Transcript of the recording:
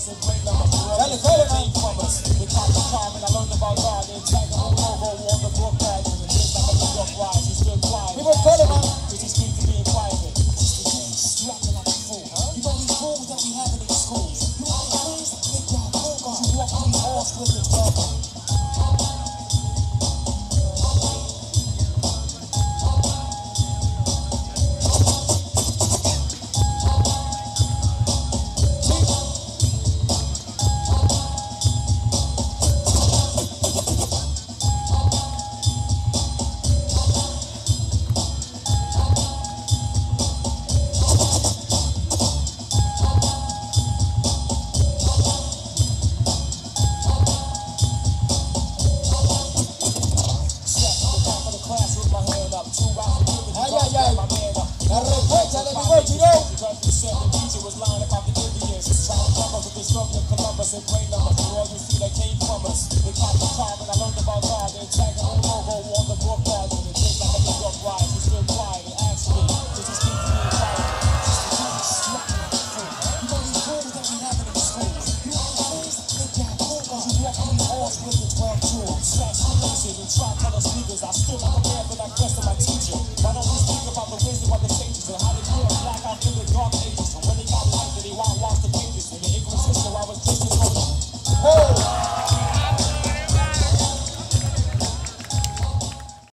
Columbus and great The DJ was lying the Indians. Trying to cover the stroke of Columbus and great number. For you see that came from us. We caught the and I learned about God. Then tagging on logo on the book. And it tastes like a York ride. We stood quiet and asked me. To me? Just we have in these schools. You know the things that make y'all go go. You walk these halls with the 12 jewels. Slash the laces and tricolor sneakers. I stood like a